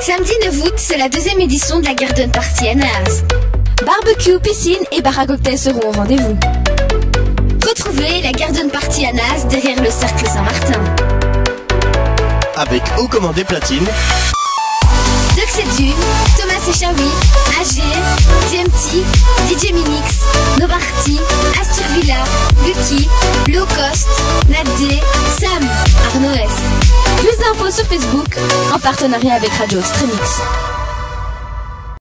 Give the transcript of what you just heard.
Samedi 9 août, c'est la deuxième édition de la Garden Party à Nas. Barbecue, piscine et bar à cocktails seront au rendez-vous. Retrouvez la Garden Party à Nas derrière le Cercle Saint-Martin. Avec Haut Commandé Platine, Duxedune, Thomas Echaoui, AG, DMT, DJ Minix, Novarty, Astur Villa, Lucky, Low Cost, Nadé, Sam, Arnaud S. Plus d'infos sur Facebook en partenariat avec Radio Extremix.